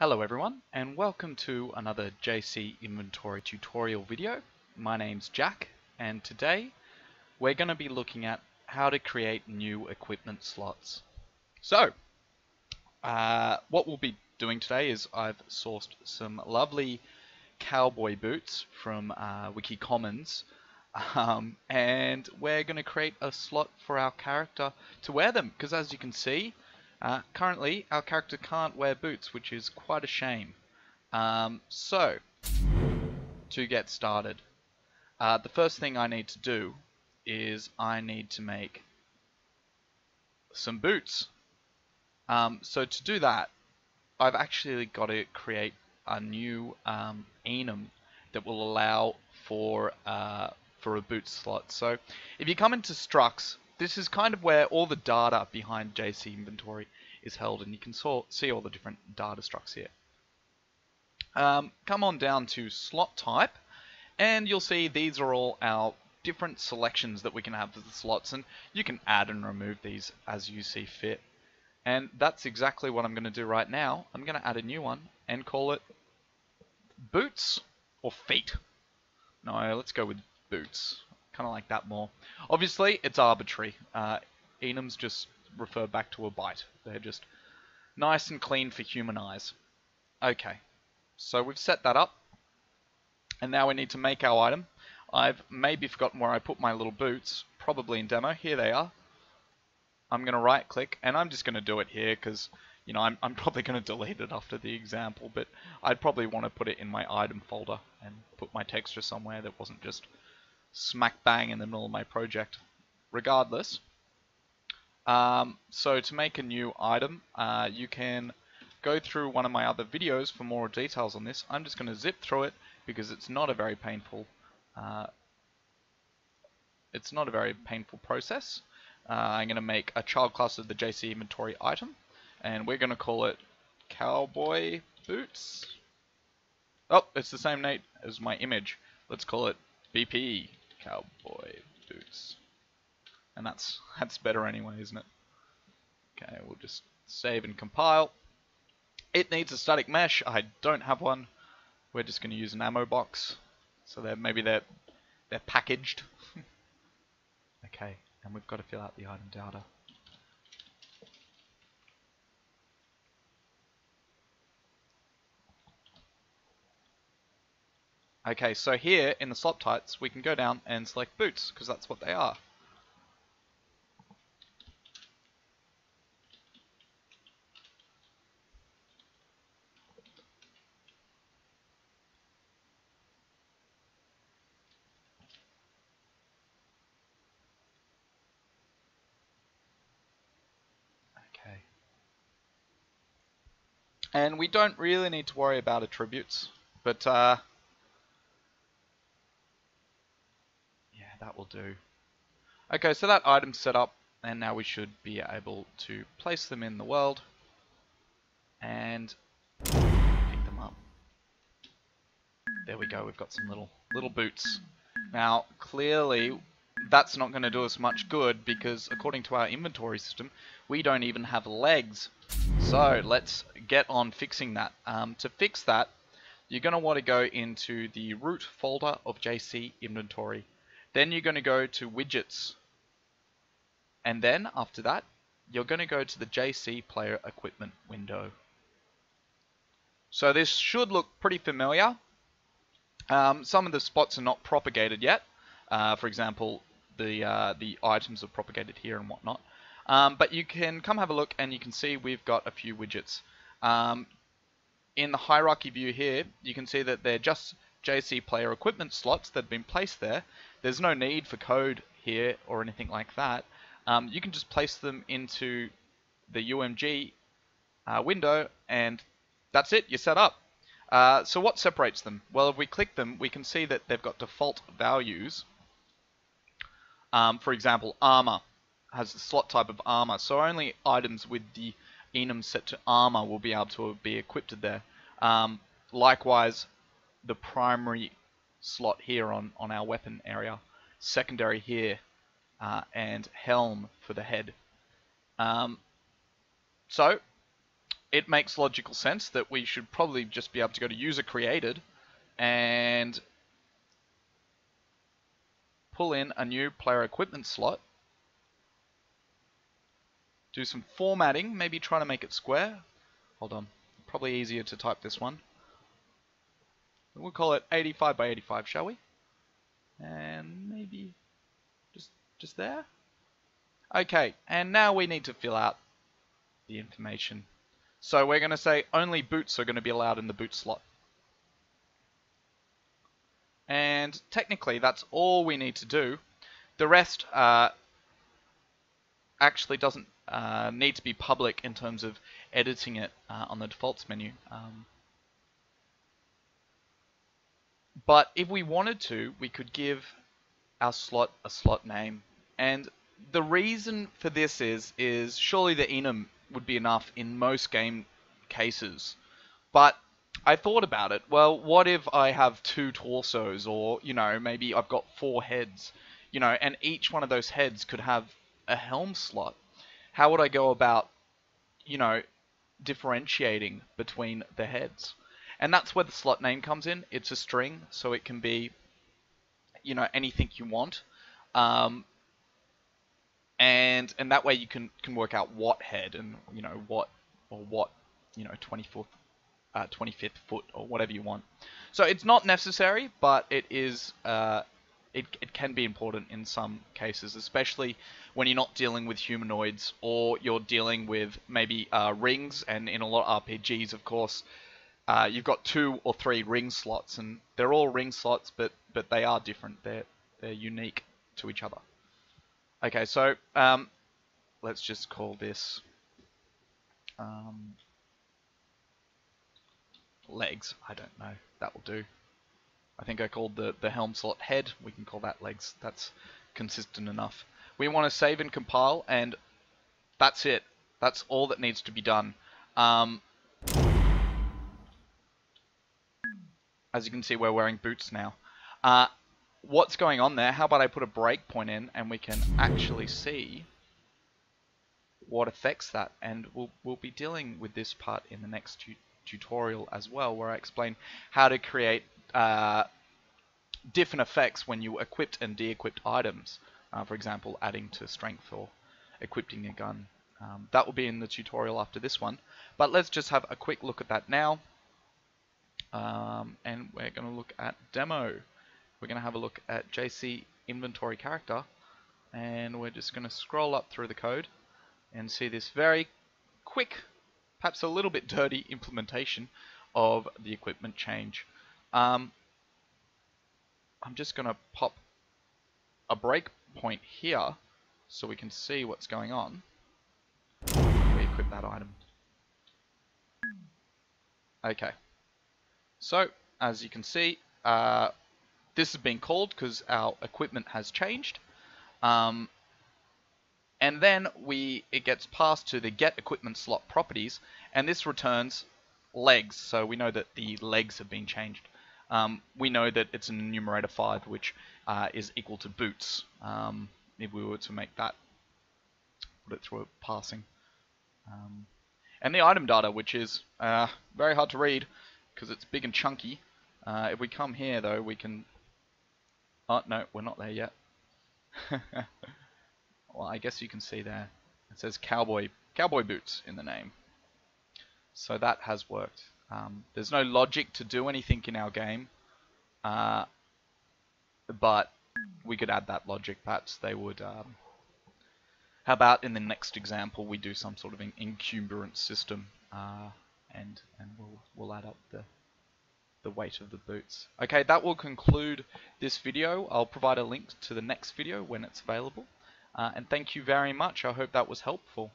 Hello everyone and welcome to another JC inventory tutorial video. My name's Jack and today we're going to be looking at how to create new equipment slots. So uh, what we'll be doing today is I've sourced some lovely cowboy boots from uh, Wiki Commons um, and we're going to create a slot for our character to wear them because as you can see uh, currently our character can't wear boots which is quite a shame. Um, so to get started uh, the first thing I need to do is I need to make some boots. Um, so to do that I've actually got to create a new um, enum that will allow for uh, for a boot slot. So if you come into structs, this is kind of where all the data behind JC inventory is held, and you can see all the different data structs here. Um, come on down to slot type, and you'll see these are all our different selections that we can have for the slots, and you can add and remove these as you see fit. And that's exactly what I'm going to do right now. I'm going to add a new one and call it boots or feet. No, let's go with boots. Kind of like that more. Obviously, it's arbitrary. Uh, enums just refer back to a byte. They're just nice and clean for human eyes. Okay, so we've set that up. And now we need to make our item. I've maybe forgotten where I put my little boots. Probably in demo. Here they are. I'm going to right click and I'm just going to do it here because you know I'm, I'm probably going to delete it after the example but I'd probably want to put it in my item folder and put my texture somewhere that wasn't just smack bang in the middle of my project. Regardless, um, so to make a new item, uh, you can go through one of my other videos for more details on this. I'm just going to zip through it because it's not a very painful uh, it's not a very painful process. Uh, I'm going to make a child class of the JC inventory item and we're going to call it cowboy boots. Oh, it's the same name as my image. Let's call it BP cowboy boots. And that's that's better anyway, isn't it? Okay, we'll just save and compile. It needs a static mesh. I don't have one. We're just going to use an ammo box. So they're, maybe they're they're packaged. okay, and we've got to fill out the item data. Okay, so here in the slot types, we can go down and select boots, because that's what they are. Okay. And we don't really need to worry about attributes, but uh, that will do. Okay, so that item's set up, and now we should be able to place them in the world and pick them up. There we go, we've got some little little boots. Now, clearly, that's not going to do us much good because according to our inventory system, we don't even have legs. So let's get on fixing that. Um, to fix that, you're going to want to go into the root folder of JC inventory then you're going to go to widgets. And then after that, you're going to go to the JC player equipment window. So this should look pretty familiar. Um, some of the spots are not propagated yet. Uh, for example, the uh, the items are propagated here and whatnot. Um, but you can come have a look and you can see we've got a few widgets. Um, in the hierarchy view here, you can see that they're just JC player equipment slots that have been placed there. There's no need for code here or anything like that. Um, you can just place them into the UMG uh, window and that's it, you're set up. Uh, so what separates them? Well, if we click them, we can see that they've got default values. Um, for example, armor has the slot type of armor, so only items with the enum set to armor will be able to be equipped there. Um, likewise, the primary slot here on, on our weapon area, secondary here, uh, and helm for the head. Um, so, it makes logical sense that we should probably just be able to go to user created and pull in a new player equipment slot. Do some formatting, maybe try to make it square. Hold on, probably easier to type this one. We'll call it 85 by 85, shall we? And maybe just just there. Okay, and now we need to fill out the information. So we're going to say only boots are going to be allowed in the boot slot. And technically that's all we need to do. The rest uh, actually doesn't uh, need to be public in terms of editing it uh, on the defaults menu. Um, but if we wanted to, we could give our slot a slot name. And the reason for this is, is surely the enum would be enough in most game cases. But I thought about it. Well, what if I have two torsos, or you know, maybe I've got four heads, you know, and each one of those heads could have a helm slot. How would I go about, you know, differentiating between the heads? And that's where the slot name comes in. It's a string, so it can be, you know, anything you want. Um, and and that way you can can work out what head and you know what or what you know 24th uh, 25th foot or whatever you want. So it's not necessary, but it is uh, it, it can be important in some cases, especially when you're not dealing with humanoids or you're dealing with maybe uh, rings. And in a lot of RPGs, of course, uh, you've got two or three ring slots, and they're all ring slots, but but they are different. They're they're unique to each other. Okay, so um, let's just call this um, legs. I don't know. That will do. I think I called the, the helm slot head. We can call that legs. That's consistent enough. We want to save and compile, and that's it. That's all that needs to be done. Um, as you can see, we're wearing boots now. Uh, what's going on there? How about I put a breakpoint in and we can actually see what affects that. And we'll, we'll be dealing with this part in the next tu tutorial as well, where I explain how to create uh, different effects when you equipped and de-equipped items. Uh, for example, adding to strength or equipping a gun. Um, that will be in the tutorial after this one. But let's just have a quick look at that now. Um, and we're going to look at demo. We're going to have a look at JC inventory character and we're just going to scroll up through the code and see this very quick, perhaps a little bit dirty implementation of the equipment change. Um, I'm just going to pop a breakpoint here so we can see what's going on. We equip that item. Okay. So, as you can see, uh, this has been called because our equipment has changed. Um, and then we it gets passed to the get equipment slot properties, and this returns legs. So we know that the legs have been changed. Um, we know that it's an enumerator 5, which uh, is equal to boots. Um, if we were to make that, put it through a passing. Um, and the item data, which is uh, very hard to read because it's big and chunky. Uh, if we come here, though, we can Oh, no, we're not there yet. well, I guess you can see there. It says cowboy cowboy boots in the name. So that has worked. Um, there's no logic to do anything in our game. Uh, but we could add that logic. Perhaps they would... Um, how about in the next example we do some sort of an encumbrance system uh, and we'll we'll add up the the weight of the boots. Okay, that will conclude this video. I'll provide a link to the next video when it's available. Uh, and thank you very much. I hope that was helpful.